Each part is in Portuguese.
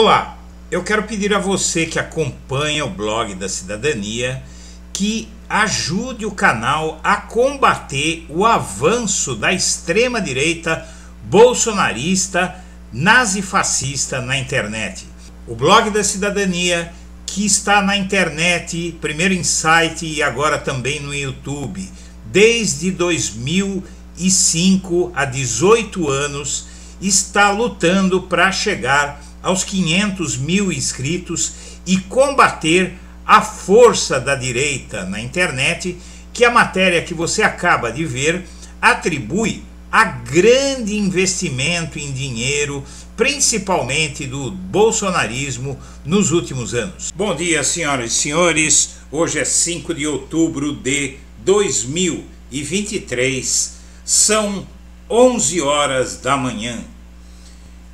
Olá, eu quero pedir a você que acompanha o blog da cidadania que ajude o canal a combater o avanço da extrema direita bolsonarista nazifascista na internet. O blog da cidadania que está na internet, primeiro em site e agora também no YouTube, desde 2005 a 18 anos, está lutando para chegar aos 500 mil inscritos e combater a força da direita na internet, que a matéria que você acaba de ver atribui a grande investimento em dinheiro, principalmente do bolsonarismo, nos últimos anos. Bom dia, senhoras e senhores. Hoje é 5 de outubro de 2023, são 11 horas da manhã.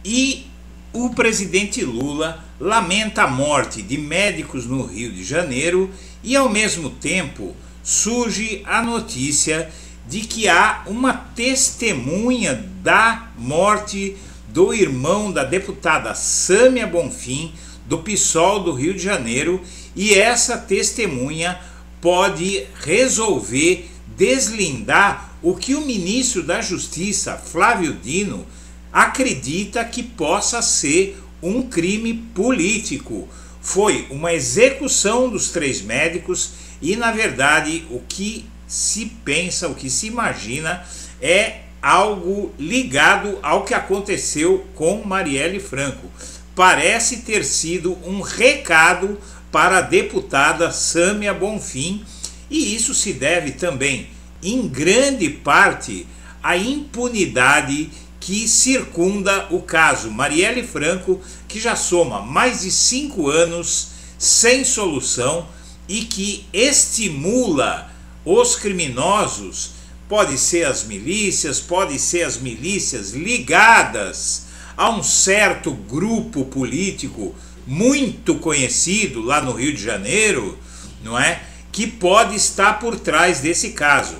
E o presidente Lula lamenta a morte de médicos no Rio de Janeiro e, ao mesmo tempo, surge a notícia de que há uma testemunha da morte do irmão da deputada Sâmia Bonfim, do PSOL do Rio de Janeiro, e essa testemunha pode resolver deslindar o que o ministro da Justiça, Flávio Dino, acredita que possa ser um crime político. Foi uma execução dos três médicos e, na verdade, o que se pensa, o que se imagina é algo ligado ao que aconteceu com Marielle Franco. Parece ter sido um recado para a deputada Sâmia Bonfim, e isso se deve também, em grande parte, à impunidade que circunda o caso Marielle Franco, que já soma mais de cinco anos sem solução e que estimula os criminosos, pode ser as milícias, pode ser as milícias ligadas a um certo grupo político muito conhecido lá no Rio de Janeiro, não é? Que pode estar por trás desse caso.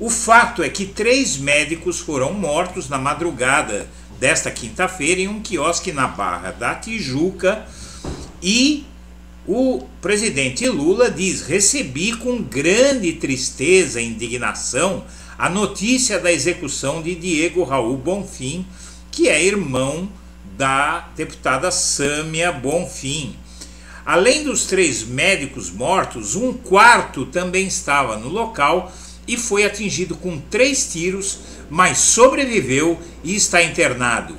O fato é que três médicos foram mortos na madrugada desta quinta-feira em um quiosque na Barra da Tijuca e o presidente Lula diz: recebi com grande tristeza e indignação a notícia da execução de Diego Raul Bonfim, que é irmão da deputada Sâmia Bonfim. Além dos três médicos mortos, um quarto também estava no local e foi atingido com três tiros, mas sobreviveu e está internado.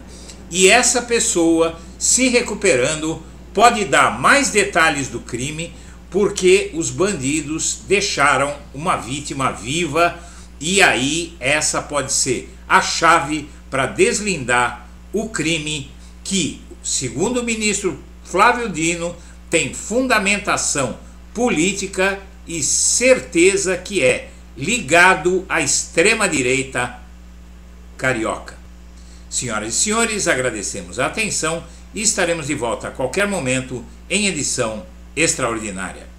E essa pessoa, se recuperando, pode dar mais detalhes do crime porque os bandidos deixaram uma vítima viva e aí essa pode ser a chave para deslindar o crime que, segundo o ministro Flávio Dino, tem fundamentação política e certeza que é ligado à extrema direita carioca. Senhoras e senhores, agradecemos a atenção e estaremos de volta a qualquer momento em edição extraordinária.